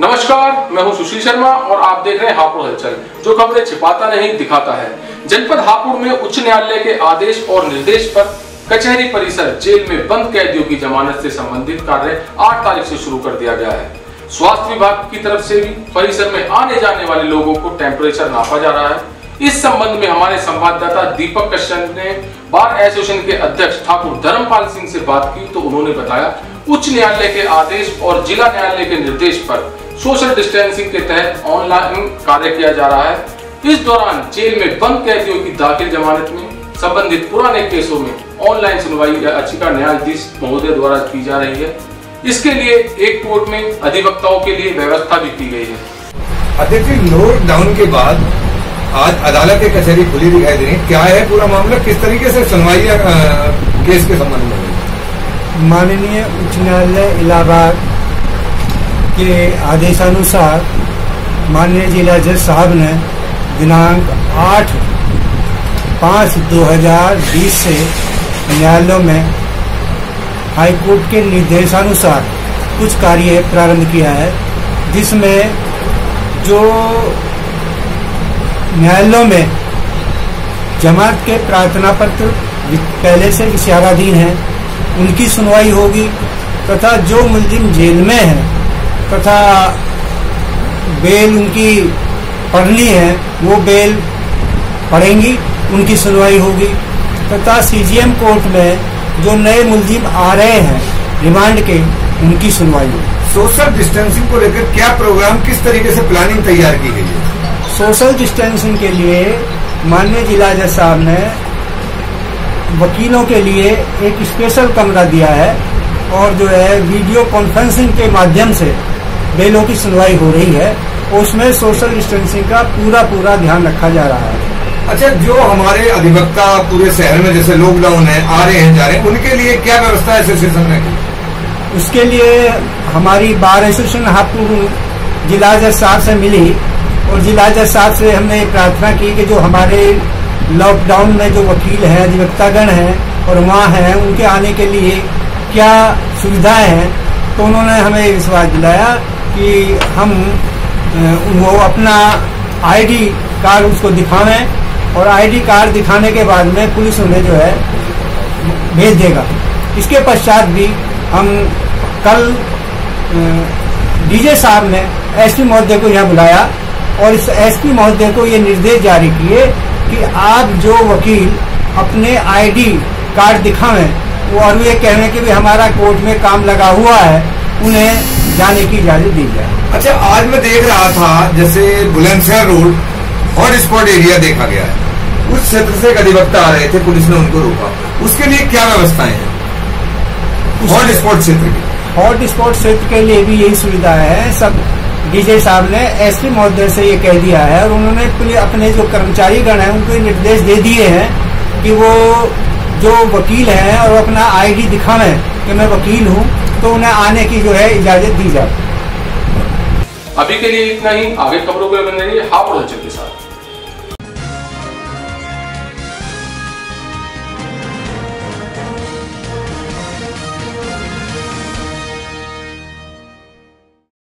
नमस्कार, मैं हूँ सुशील शर्मा और आप देख रहे हैं हापुड़ हलचल, जो खबरें छिपाता नहीं, दिखाता है। जनपद हापुड़ में उच्च न्यायालय के आदेश और निर्देश पर कचहरी परिसर जेल में बंद कैदियों की जमानत से संबंधित कार्य 8 तारीख से शुरू कर दिया गया है। स्वास्थ्य विभाग की तरफ़ से भी परिसर में आने जाने वाले लोगों को टेम्परेचर नापा जा रहा है। इस संबंध में हमारे संवाददाता दीपक कश्यप ने बार एसोसिएशन के अध्यक्ष ठाकुर धर्मपाल सिंह से बात की तो उन्होंने बताया, उच्च न्यायालय के आदेश और जिला न्यायालय के निर्देश पर सोशल डिस्टेंसिंग के तहत ऑनलाइन कार्य किया जा रहा है। इस दौरान जेल में बंद कैदियों की दाखिल जमानत में संबंधित पुराने केसों में ऑनलाइन सुनवाई याचिका न्यायाधीश महोदय द्वारा की जा रही है। इसके लिए एक कोर्ट में अधिवक्ताओं के लिए व्यवस्था भी की गई है। अध्यक्ष जी लॉकडाउन के बाद आज अदालत के कचहरी खुली दिखाई दे रही है। क्या है पूरा मामला? किस तरीके से सुनवाई केस के संबंध में? माननीय उच्च न्यायालय इलाहाबाद के आदेशानुसार माननीय जिला जज साहब ने दिनांक 8 पाँच 2020 से न्यायालयों में हाईकोर्ट के निर्देशानुसार कुछ कार्य प्रारंभ किया है, जिसमें जो न्यायालयों में जमात के प्रार्थना पत्र पहले से इशाराधीन हैं, उनकी सुनवाई होगी तथा जो मुलजिम जेल में है तथा बेल उनकी पढ़नी है वो बेल पढ़ेंगी उनकी सुनवाई होगी। तथा सीजीएम कोर्ट में जो नए मुलजिम आ रहे हैं रिमांड के उनकी सुनवाई होगी। सोशल डिस्टेंसिंग को लेकर क्या प्रोग्राम किस तरीके से प्लानिंग तैयार की गई है? सोशल डिस्टेंसिंग के लिए माननीय जिला जज साहब ने वकीलों के लिए एक स्पेशल कमरा दिया है और जो है वीडियो कॉन्फ्रेंसिंग के माध्यम से बेलों की सुनवाई हो रही है उसमें सोशल डिस्टेंसिंग का पूरा पूरा ध्यान रखा जा रहा है। अच्छा जो हमारे अधिवक्ता पूरे शहर में जैसे लॉकडाउन है आ रहे हैं जा रहे हैं उनके लिए क्या व्यवस्था एसोसिएशन ने की उसके लिए हमारी बार एसोसिएशन हापुड़ जिला जज साहब से मिली और जिला जज साहब से हमने प्रार्थना की कि जो हमारे लॉकडाउन में जो वकील हैं अधिवक्तागण हैं और वहाँ हैं उनके आने के लिए क्या सुविधाएँ हैं तो उन्होंने हमें विश्वास दिलाया कि हम वो अपना आईडी कार्ड उसको दिखावें और आईडी कार्ड दिखाने के बाद में पुलिस उन्हें जो है भेज देगा। इसके पश्चात भी हम कल डीजे साहब ने एसपी महोदय को यहाँ बुलाया और इस एसपी महोदय को ये निर्देश जारी किए कि आप जो वकील अपने आईडी कार्ड दिखावें वो और ये कह रहे हैं कि भी हमारा कोर्ट में काम लगा हुआ है, उन्हें जाने की इजाज़त दी जाए। अच्छा आज मैं देख रहा था जैसे Bulandshahr road hot spot area देखा गया है। उस क्षेत्र से एक अधिवक्ता आ रहे थे पुलिस ने उनको रोका। उसके लिए क्या व्यवस्थाएँ हैं? हॉट स्पॉट क्षेत्र की। हॉट स्पॉट क्षेत्र के लिए भी यही सुविधा है। सब डीजे साहब ने एसपी महोदय से ये कह दिया है और उन्होंने अपने जो कर्मचारी गण हैं उनको निर्देश दे दिए हैं कि वो जो वकील हैं और अपना आईडी दिखावें कि मैं वकील हूँ। तो उन्हें आने की जो है इजाज़त दी जाए अभी के लिए इतना ही। आगे खबरों को बने रहिए हापुड़ हलचल के साथ।